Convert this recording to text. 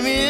Don't